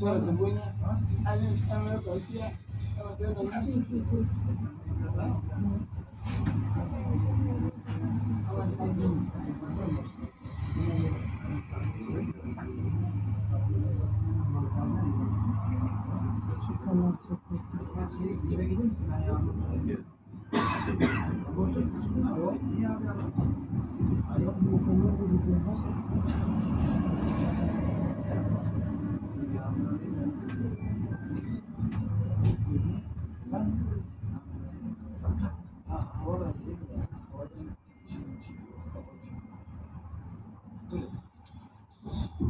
fuera buena, alguien que estaba vacía, estaba teniendo la Thank you.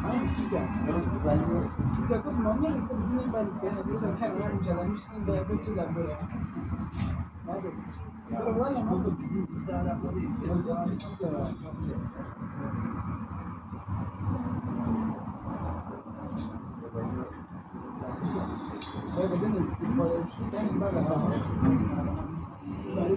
还有鸡蛋，我们反正鸡蛋不是老捏，也不是一年半，反正都是太冷了，你晓得，你只能买个鸡蛋回来。买点，要不然的话，你就必须得在那各地，然后叫你上这来消费。这个是，蛋是，哎，我跟你，我三点半的哈。嗯。来一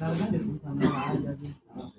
那那个地方能玩也就行了。